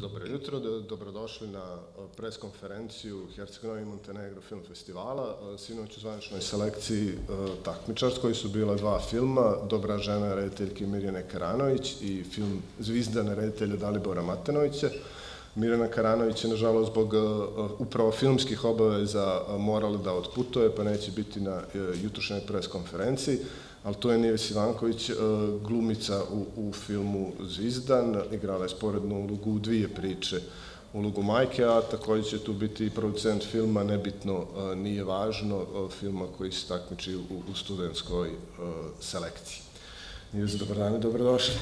Dobro jutro, dobrodošli na pres konferenciju Hercegovina i Montenegro film festivala. Sinoć u zvaničnoj selekciji takmičarskoj su bila dva filma, Dobra žena rediteljke Mirjane Karanović i film Zvizdane reditelja Dalibora Matenovića. Mirjana Karanović je, nažalost, zbog upravo filmskih obaveza morala da otputuje, pa neće biti na jutrošnjoj pres konferenciji ali to je Nives Ivanković, glumica u, filmu Zvizdan, igrala je sporednu ulogu u dvije priče, ulogu majke, a također će tu biti i producent filma, nebitno, nije važno, filma koji se takmiči u, u studentskoj selekciji. Nives, dobar dan i dobrodošli.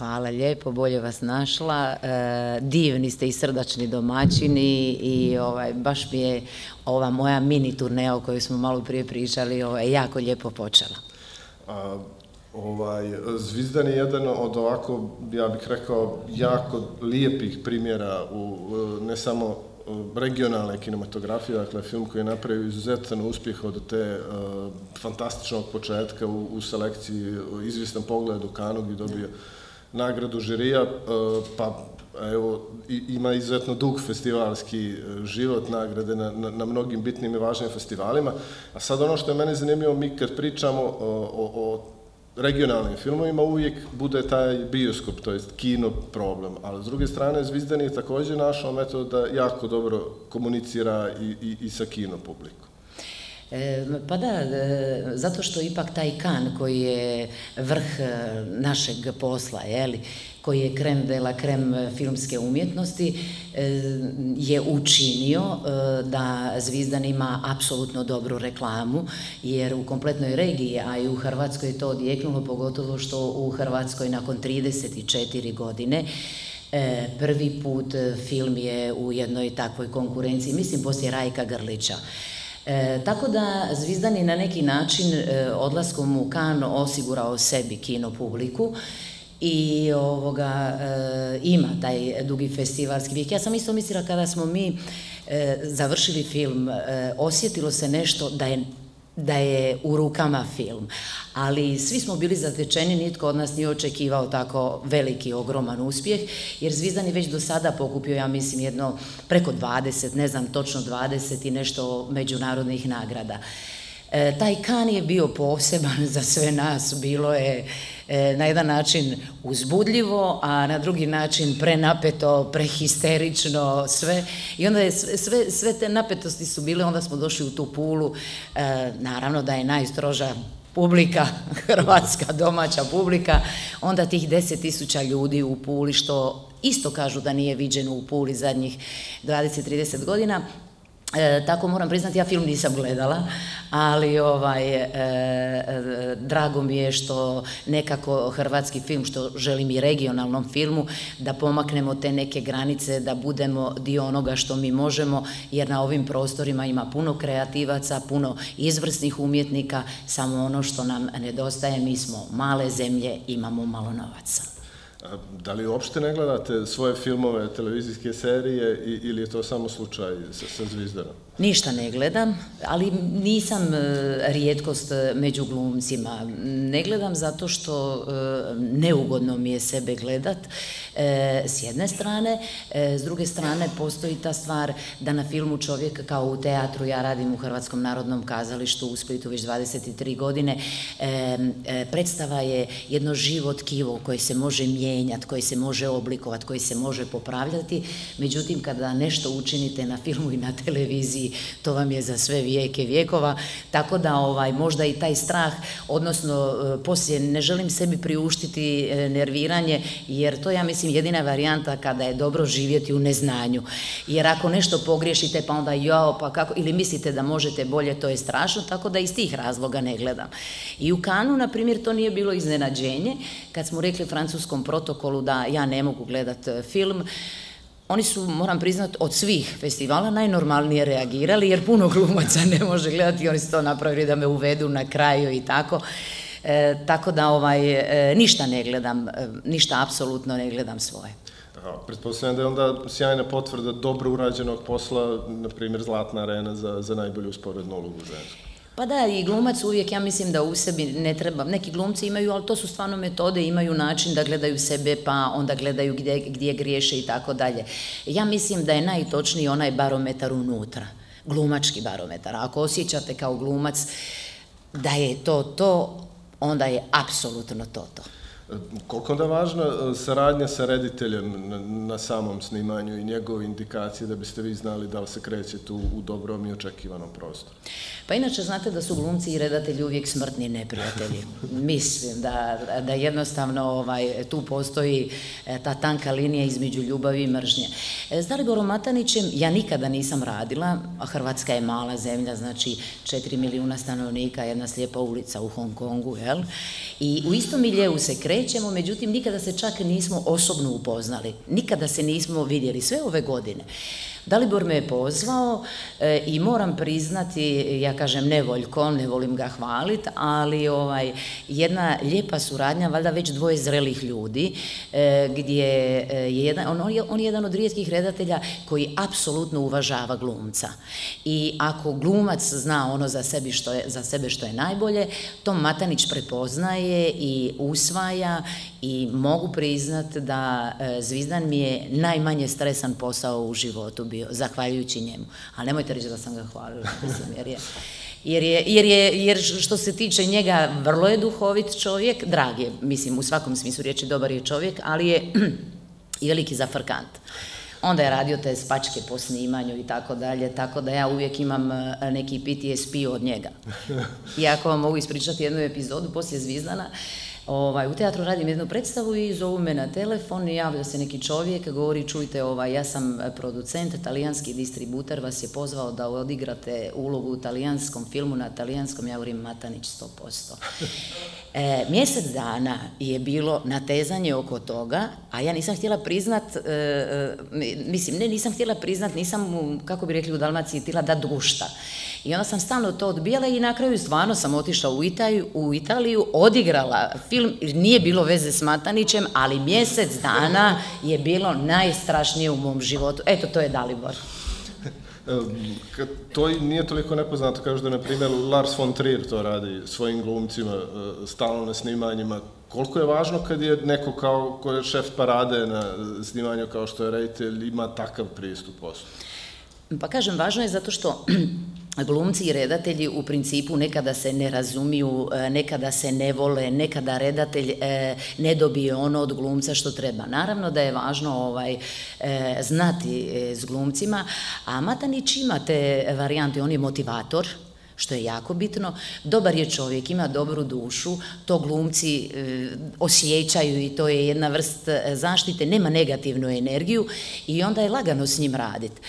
Hvala lijepo, bolje vas našla. divni ste i srdačni domaćini i ovaj, baš mi je ova moja mini turneja o kojoj smo malo prije pričali ovaj, jako lijepo počela. Ovaj, Zvizdan je jedan od ovako, ja bih rekao, jako lijepih primjera u ne samo regionalne kinematografije, dakle film koji je napravio izuzetan uspjeh od te uh, fantastičnog početka u, u selekciji, izvjestan pogled u Kanu gdje dobio nagradu žirija, uh, pa evo, ima izuzetno dug festivalski život nagrade na, na, na mnogim bitnim i važnim festivalima. A sad ono što je mene zanimljivo, mi kad pričamo o, o, o regionalnim filmovima, uvijek bude taj bioskop, to jest kino problem. Ali s druge strane, Zvizdan je također našao metod da jako dobro komunicira i, i, i sa kino publikom. E, pa da, e, zato što ipak taj kan koji je vrh e, našeg posla, jeli, koji je krem de la krem filmske umjetnosti, je učinio da Zvizdan ima apsolutno dobru reklamu, jer u kompletnoj regiji, a i u Hrvatskoj je to odjeknulo, pogotovo što u Hrvatskoj nakon 34 godine prvi put film je u jednoj takvoj konkurenciji, mislim poslije Rajka Grlića. E, tako da Zvizdan je na neki način e, odlaskom u kan osigurao sebi kino publiku i ovoga e, ima taj dugi festivalski vijek. Ja sam isto mislila kada smo mi e, završili film, osjetilo se nešto da je da je u rukama film. Ali svi smo bili zatečeni, nitko od nas nije očekivao tako veliki, ogroman uspjeh, jer Zvizdan je već do sada pokupio, ja mislim, jedno preko 20, ne znam točno 20 i nešto međunarodnih nagrada. E, taj kan je bio poseban za sve nas, bilo je e, na jedan način uzbudljivo, a na drugi način prenapeto, prehisterično, sve. I onda je sve, sve, te napetosti su bile, onda smo došli u tu pulu, e, naravno da je najstroža publika, hrvatska domaća publika, onda tih deset tisuća ljudi u Puli, što isto kažu da nije viđeno u Puli zadnjih 20-30 godina, E, tako moram priznati, ja film nisam gledala, ali ovaj, e, e, drago mi je što nekako hrvatski film, što želim i regionalnom filmu, da pomaknemo te neke granice, da budemo dio onoga što mi možemo, jer na ovim prostorima ima puno kreativaca, puno izvrsnih umjetnika, samo ono što nam nedostaje, mi smo male zemlje, imamo malo novaca. Da li uopšte ne gledate svoje filmove, televizijske serije ili je to samo slučaj sa, sa? Ništa ne gledam, ali nisam e, rijetkost e, među glumcima. Ne gledam zato što e, neugodno mi je sebe gledat s jedne strane, s druge strane postoji ta stvar da na filmu čovjek kao u teatru, ja radim u Hrvatskom narodnom kazalištu u Splitu već 23 godine, predstava je jedno živo tkivo koje se može mijenjati, koje se može oblikovati, koje se može popravljati, međutim kada nešto učinite na filmu i na televiziji to vam je za sve vijeke vijekova, tako da ovaj, možda i taj strah, odnosno e, poslije ne želim sebi priuštiti e, nerviranje, jer to ja mislim jedina varijanta kada je dobro živjeti u neznanju. Jer ako nešto pogriješite pa onda jao, pa kako, ili mislite da možete bolje, to je strašno, tako da iz tih razloga ne gledam. I u Kanu, na primjer, to nije bilo iznenađenje, kad smo rekli francuskom protokolu da ja ne mogu gledati e, film, oni su, moram priznati, od svih festivala najnormalnije reagirali, jer puno glumaca ne može gledati, oni su to napravili da me uvedu na kraju i tako. E, tako da ovaj, e, ništa ne gledam, e, ništa apsolutno ne gledam svoje. Pretpostavljam da je onda sjajna potvrda dobro urađenog posla, na primjer Zlatna arena za, za najbolju usporednu ulogu žensku. Pa da, i glumac uvijek, ja mislim da u sebi ne treba, neki glumci imaju, ali to su stvarno metode, imaju način da gledaju sebe, pa onda gledaju gdje, gdje griješe i tako dalje. Ja mislim da je najtočniji onaj barometar unutra, glumački barometar. Ako osjećate kao glumac da je to to, onda je apsolutno to to. Koliko onda važna e, saradnja sa rediteljem na, samom snimanju i njegove indikacije da biste vi znali da li se krećete u, u dobrom i očekivanom prostoru? Pa inače znate da su glumci i redatelji uvijek smrtni neprijatelji. Mislim da, da jednostavno ovaj, tu postoji e, ta tanka linija između ljubavi i mržnje. E, s Daliborom Matanićem ja nikada nisam radila, a Hrvatska je mala zemlja, znači četiri milijuna stanovnika, jedna slijepa ulica u Hong Kongu, jel? I u istom miljeu se krećemo, međutim nikada se čak nismo osobno upoznali, nikada se nismo vidjeli sve ove godine. Dalibor me je pozvao e, i moram priznati, ja kažem nevoljko, ne volim ga hvaliti, ali ovaj, jedna lijepa suradnja, valjda već dvoje zrelih ljudi, e, gdje e, je jedan, on, je, on je jedan od rijetkih redatelja koji apsolutno uvažava glumca. I ako glumac zna ono za, sebi što je, za sebe što je najbolje, to Matanić prepoznaje i usvaja i mogu priznati da Zvizdan mi je najmanje stresan posao u životu bio, zahvaljujući njemu. Ali nemojte reći da sam ga hvalila, mislim, jer je, jer, je, jer, je, jer što se tiče njega, vrlo je duhovit čovjek, drag je, mislim, u svakom smislu riječi dobar je čovjek, ali je i veliki zafrkant. Onda je radio te spačke po snimanju i tako dalje, tako da ja uvijek imam e, neki PTSP od njega. Iako vam mogu ispričati jednu epizodu poslije Zvizdana, Ovaj, u teatru radim jednu predstavu i zovu me na telefon i javlja se neki čovjek, govori čujte, ovaj, ja sam producent, talijanski distributer vas je pozvao da odigrate ulogu u talijanskom filmu na talijanskom, ja govorim Matanić 100%. E, mjesec dana je bilo natezanje oko toga, a ja nisam htjela priznat, e, e, mislim, ne, nisam htjela priznat, nisam, kako bi rekli u Dalmaciji, htjela da dušta. I onda sam stalno to odbijala i na kraju stvarno sam otišla u Italiju, u Italiju odigrala film, nije bilo veze s Matanićem, ali mjesec dana je bilo najstrašnije u mom životu. Eto, to je Dalibor. To nije toliko nepoznato kao što, na primjer, Lars von Trier to radi svojim glumcima, e, stalno na snimanjima. Koliko je važno kad je neko kao ko je šef parade na snimanju kao što je reditelj ima takav pristup poslu? Pa kažem, važno je zato što glumci i redatelji u principu nekada se ne razumiju, e, nekada se ne vole, nekada redatelj e, ne dobije ono od glumca što treba. Naravno da je važno ovaj, e, znati s glumcima, a Matanić ima te varijante, on je motivator, što je jako bitno. Dobar je čovjek, ima dobru dušu, to glumci osjećaju i to je jedna vrst zaštite, nema negativnu energiju i onda je lagano s njim raditi.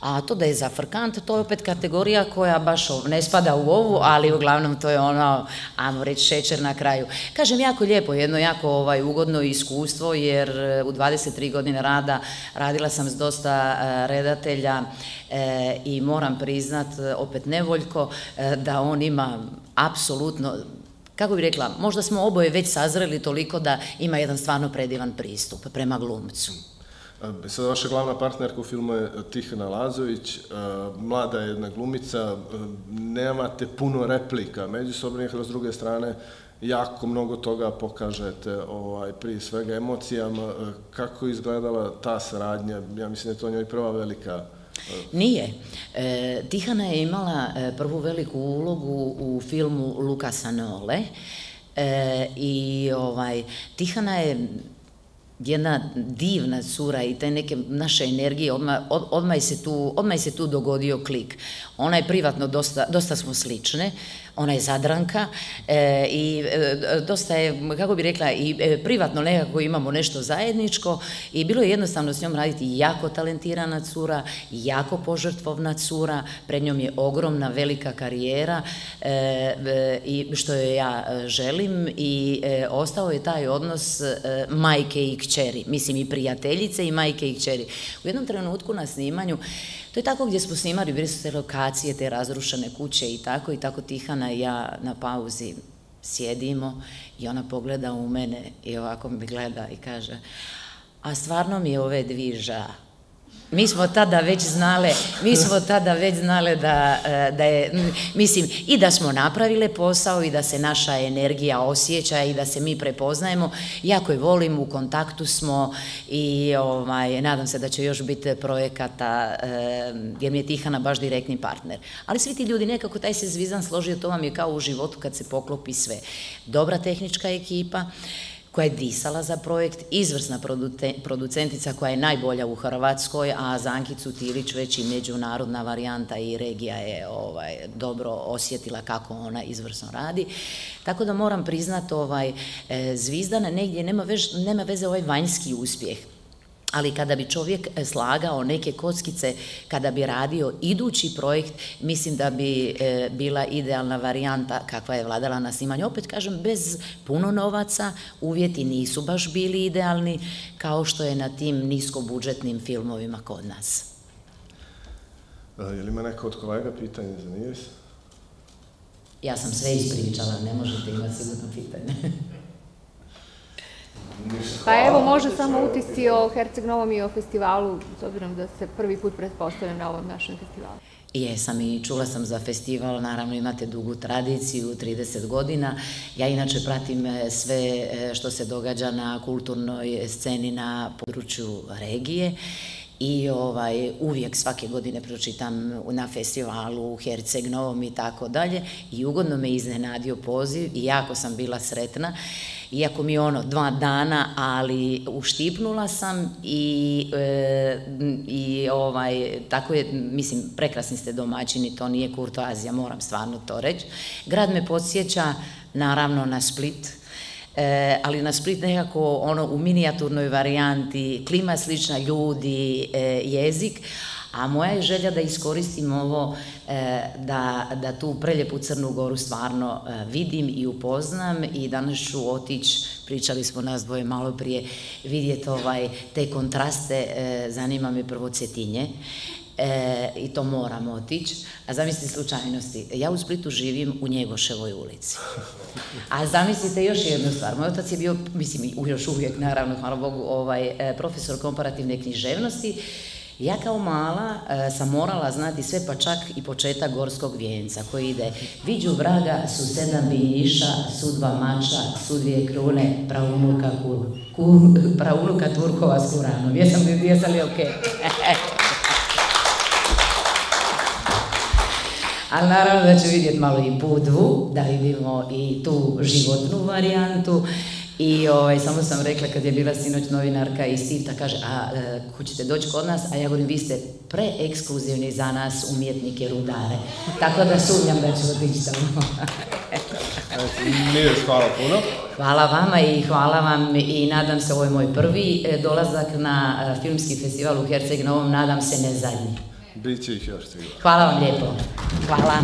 A to da je zafrkant, to je opet kategorija koja baš ne spada u ovu, ali uglavnom to je ono, ajmo reći, šećer na kraju. Kažem, jako lijepo, jedno jako ovaj, ugodno iskustvo, jer e, u 23 godine rada radila sam s dosta e, redatelja e, i moram priznat, opet nevoljko, da on ima apsolutno kako bi rekla, možda smo oboje već sazreli toliko da ima jedan stvarno predivan pristup prema glumcu. Sada vaša glavna partnerka u filmu je Tihana Lazović, mlada je jedna glumica, nemate puno replika međusobnih, ali s druge strane jako mnogo toga pokažete ovaj, prije svega emocijama. Kako je izgledala ta saradnja? Ja mislim da je to njoj prva velika nije. E, Tihana je imala e, prvu veliku ulogu u filmu Lukasa Nole e, i ovaj, Tihana je jedna divna cura i te neke naše energije, odmah, se tu, se tu dogodio klik. Ona je privatno dosta, dosta smo slične, ona je zadranka e, i e, dosta je, kako bi rekla, i e, privatno nekako imamo nešto zajedničko i bilo je jednostavno s njom raditi jako talentirana cura, jako požrtvovna cura, pred njom je ogromna, velika karijera i što joj ja želim i ostao je taj odnos majke i kćeri, mislim i prijateljice i majke i kćeri. U jednom trenutku na snimanju to je tako gdje smo snimali, bili su te lokacije, te razrušene kuće i tako, i tako Tihana i ja na pauzi sjedimo i ona pogleda u mene i ovako mi gleda i kaže, a stvarno mi je ove dvi ža. Mi smo tada već znale, mi smo tada već znale da, e, da je, mislim, i da smo napravile posao i da se naša energija osjeća i da se mi prepoznajemo. Jako je volim, u kontaktu smo i ovaj, nadam se da će još biti projekata, e, jer mi je Tihana baš direktni partner. Ali svi ti ljudi, nekako taj se zvizan složio, to vam je kao u životu kad se poklopi sve. Dobra tehnička ekipa, koja je disala za projekt, izvrsna producentica koja je najbolja u Hrvatskoj, a za Ankicu Tilić već i međunarodna varijanta i regija je ovaj, dobro osjetila kako ona izvrsno radi. Tako da moram priznati ovaj, e, Zvizdana negdje nema, nema veze ovaj vanjski uspjeh ali kada bi čovjek e, slagao neke kockice, kada bi radio idući projekt, mislim da bi e, bila idealna varijanta kakva je vladala na snimanju. Opet kažem, bez puno novaca, uvjeti nisu baš bili idealni, kao što je na tim niskobudžetnim filmovima kod nas. E, je li ima neko od kolega pitanje za se? Ja sam sve ispričala, ne možete imati sigurno pitanje. Pa evo, može samo utisci o Herceg Novom i o festivalu, s obzirom da se prvi put pretpostavlja na ovom našem festivalu. Jesam i čula sam za festival, naravno imate dugu tradiciju, 30 godina. Ja inače pratim e, sve e, što se događa na kulturnoj sceni na području regije i ovaj, uvijek svake godine pročitam na festivalu u Herceg Novom i tako dalje. I ugodno me iznenadio poziv i jako sam bila sretna. Iako mi ono dva dana, ali uštipnula sam i, e, i ovaj, tako je, mislim, prekrasni ste domaćini, to nije kurtoazija, moram stvarno to reći. Grad me podsjeća, naravno, na Split, e, ali na Split nekako ono u minijaturnoj varijanti, klima slična, ljudi, e, jezik, a moja je želja da iskoristim ovo, e, da, da tu preljepu Crnu Goru stvarno vidim i upoznam i danas ću otići, pričali smo nas dvoje malo prije, vidjeti ovaj, te kontraste, zanima me prvo Cetinje, i to moram otići. A zamislite slučajnosti, ja u Splitu živim u Njegoševoj ulici. A zamislite još jednu stvar, moj otac je bio, mislim još uvijek naravno, hvala Bogu, ovaj, profesor komparativne književnosti ja kao mala e, sam morala znati sve pa čak i početak gorskog vijenca koji ide Viđu vraga su sedam biljiša, su dva mača, su dvije krune, praunuka, kur, praunuka Turkova s Kuranom. Jesam li, jesam li ok? Ali naravno da ću vidjeti malo i Budvu, da vidimo i tu životnu varijantu i ovaj, samo sam rekla kad je bila sinoć novinarka iz Stifta, kaže, a e, hoćete doći kod nas? A ja govorim, vi ste preekskluzivni za nas umjetnike rudare. Tako da sumnjam da ću otići tamo. hvala puno. Hvala vama i hvala vam i nadam se, ovo je moj prvi e, dolazak na e, filmski festival u Herceg Novom, nadam se ne zadnji. Biće ih još sigurno. Hvala vam lijepo. Hvala.